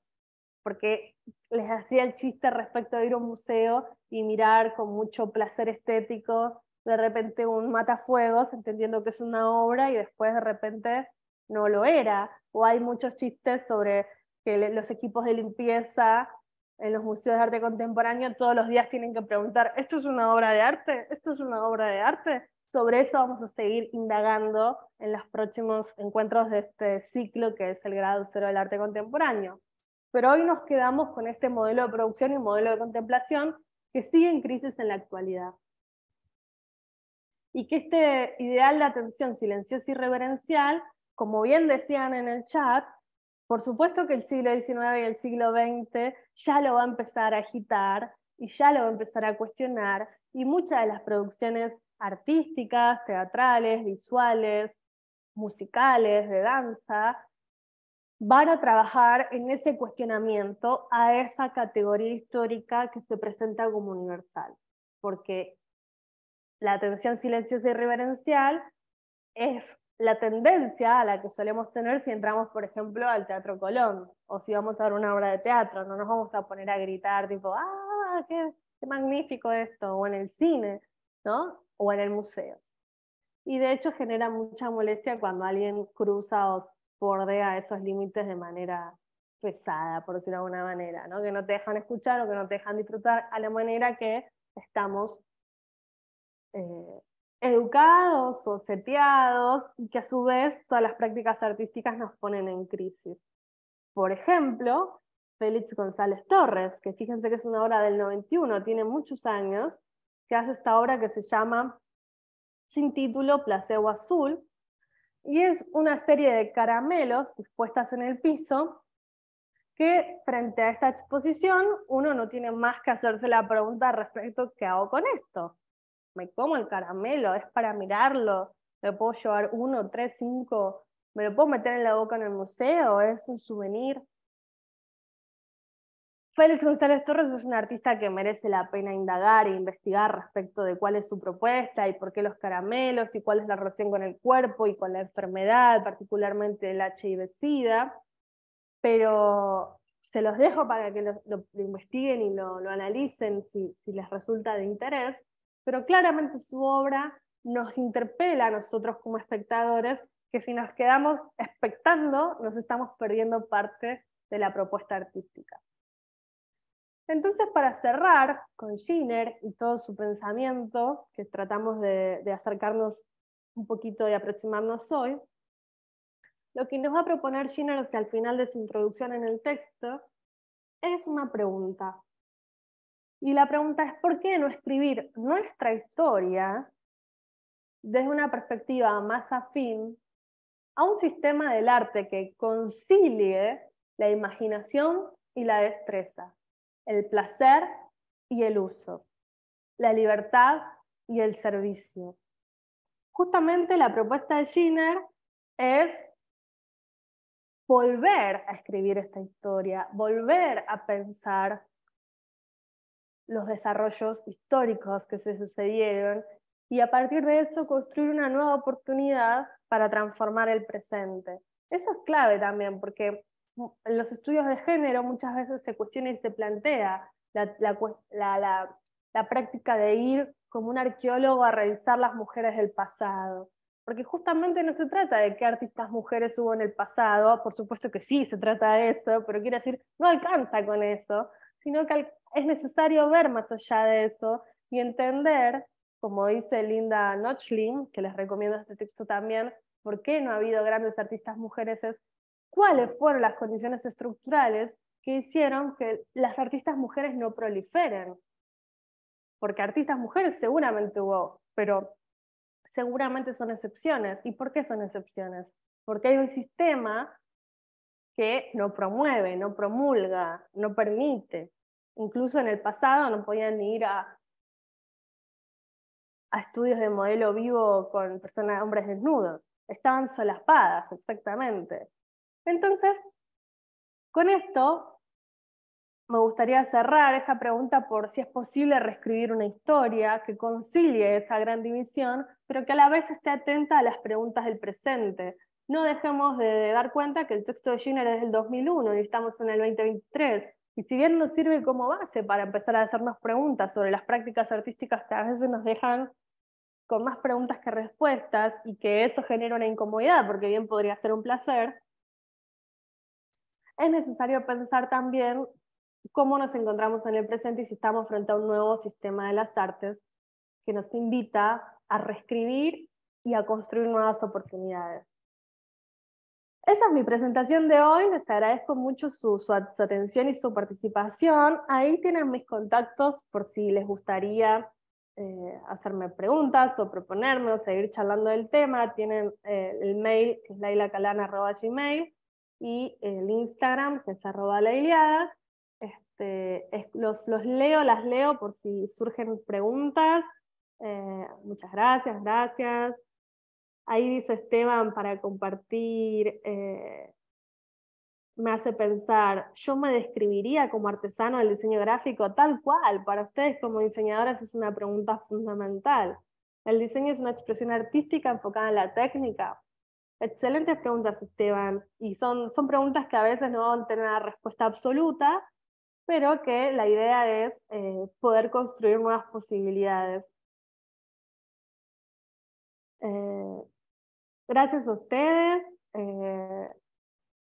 porque les hacía el chiste respecto de ir a un museo y mirar con mucho placer estético de repente un matafuegos, entendiendo que es una obra y después de repente no lo era. O hay muchos chistes sobre que los equipos de limpieza en los museos de arte contemporáneo todos los días tienen que preguntar, ¿esto es una obra de arte? ¿Esto es una obra de arte? Sobre eso vamos a seguir indagando en los próximos encuentros de este ciclo que es el grado cero del arte contemporáneo. Pero hoy nos quedamos con este modelo de producción y modelo de contemplación que sigue en crisis en la actualidad. Y que este ideal de atención silenciosa y reverencial como bien decían en el chat, por supuesto que el siglo XIX y el siglo XX ya lo va a empezar a agitar y ya lo va a empezar a cuestionar, y muchas de las producciones artísticas, teatrales, visuales, musicales, de danza, van a trabajar en ese cuestionamiento a esa categoría histórica que se presenta como universal, porque la atención silenciosa y reverencial es la tendencia a la que solemos tener si entramos, por ejemplo, al Teatro Colón, o si vamos a ver una obra de teatro, no nos vamos a poner a gritar tipo, ¡ah, qué, magnífico esto! O en el cine, ¿no? O en el museo. Y de hecho genera mucha molestia cuando alguien cruza o bordea esos límites de manera pesada, por decirlo de alguna manera, ¿no? que no te dejan escuchar o que no te dejan disfrutar a la manera que estamos eh, educados o seteados y que a su vez todas las prácticas artísticas nos ponen en crisis. Por ejemplo, Félix González Torres, que fíjense que es una obra del 91, tiene muchos años, que hace esta obra que se llama sin título Placebo Azul, y es una serie de caramelos dispuestas en el piso que frente a esta exposición uno no tiene más que hacerse la pregunta respecto ¿qué hago con esto? me como el caramelo, es para mirarlo, me puedo llevar uno, tres, cinco, me lo puedo meter en la boca en el museo, es un souvenir. Félix González Torres es un artista que merece la pena indagar e investigar respecto de cuál es su propuesta y por qué los caramelos y cuál es la relación con el cuerpo y con la enfermedad, particularmente el HIV-Sida. pero se los dejo para que lo, investiguen y lo, analicen si, si les resulta de interés, pero claramente su obra nos interpela a nosotros como espectadores que si nos quedamos expectando, nos estamos perdiendo parte de la propuesta artística. Entonces, para cerrar con Schiner y todo su pensamiento, que tratamos de, acercarnos un poquito y aproximarnos hoy, lo que nos va a proponer Schiner hacia el final de su introducción en el texto es una pregunta. Y la pregunta es, ¿por qué no escribir nuestra historia desde una perspectiva más afín a un sistema del arte que concilie la imaginación y la destreza, el placer y el uso, la libertad y el servicio. Justamente la propuesta de Schiner es volver a escribir esta historia, volver a pensar los desarrollos históricos que se sucedieron y a partir de eso construir una nueva oportunidad para transformar el presente. Eso es clave también, porque en los estudios de género muchas veces se cuestiona y se plantea la, la, práctica de ir como un arqueólogo a revisar las mujeres del pasado. Porque justamente no se trata de qué artistas mujeres hubo en el pasado, por supuesto que sí se trata de eso, pero quiero decir, no alcanza con eso, sino que es necesario ver más allá de eso y entender, como dice Linda Notchling, que les recomiendo este texto también, por qué no ha habido grandes artistas mujeres, es cuáles fueron las condiciones estructurales que hicieron que las artistas mujeres no proliferen. Porque artistas mujeres seguramente hubo, pero seguramente son excepciones. ¿Y por qué son excepciones? Porque hay un sistema que no promueve, no promulga, no permite. Incluso en el pasado no podían ir a estudios de modelo vivo con personas, hombres desnudos. Estaban solapadas, exactamente. Entonces, con esto me gustaría cerrar esta pregunta por si es posible reescribir una historia que concilie esa gran división, pero que a la vez esté atenta a las preguntas del presente. No dejemos de dar cuenta que el texto de Schiller es del 2001 y estamos en el 2023. Y si bien nos sirve como base para empezar a hacernos preguntas sobre las prácticas artísticas que a veces nos dejan con más preguntas que respuestas y que eso genera una incomodidad, porque bien podría ser un placer, es necesario pensar también cómo nos encontramos en el presente y si estamos frente a un nuevo sistema de las artes que nos invita a reescribir y a construir nuevas oportunidades. Esa es mi presentación de hoy, les agradezco mucho su, atención y su participación. Ahí tienen mis contactos por si les gustaría eh, hacerme preguntas o proponerme o seguir charlando del tema. Tienen eh, el mail que es y el Instagram, que es arroba la Este, los, los, leo, las leo por si surgen preguntas. Eh, muchas gracias, gracias. Ahí dice Esteban para compartir, eh, me hace pensar, yo me describiría como artesano del diseño gráfico tal cual. Para ustedes como diseñadoras es una pregunta fundamental. El diseño es una expresión artística enfocada en la técnica, Excelentes preguntas, Esteban. Y son, son preguntas que a veces no van a tener una respuesta absoluta, pero que la idea es eh, poder construir nuevas posibilidades. Eh, gracias a ustedes. Eh,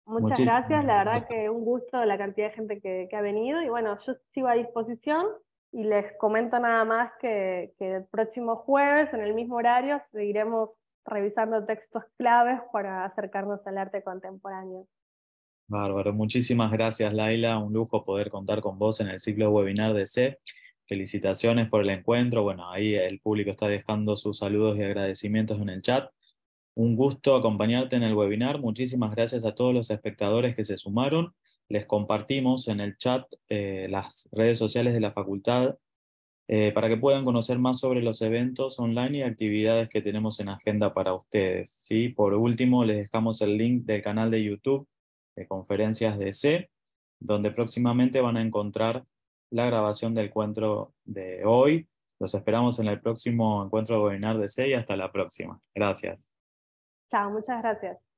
muchas gracias. La verdad que un gusto la cantidad de gente que, ha venido. Y bueno, yo sigo a disposición y les comento nada más que, que el próximo jueves, en el mismo horario, seguiremos revisando textos claves para acercarnos al arte contemporáneo. Bárbaro, muchísimas gracias Laila, un lujo poder contar con vos en el ciclo webinar de C. Felicitaciones por el encuentro, bueno, ahí el público está dejando sus saludos y agradecimientos en el chat. Un gusto acompañarte en el webinar, muchísimas gracias a todos los espectadores que se sumaron. Les compartimos en el chat eh, las redes sociales de la facultad eh, para que puedan conocer más sobre los eventos online y actividades que tenemos en agenda para ustedes. ¿sí? Por último, les dejamos el link del canal de YouTube de Conferencias de C, donde próximamente van a encontrar la grabación del encuentro de hoy. Los esperamos en el próximo encuentro de webinar de C y hasta la próxima. Gracias. Chao, muchas gracias.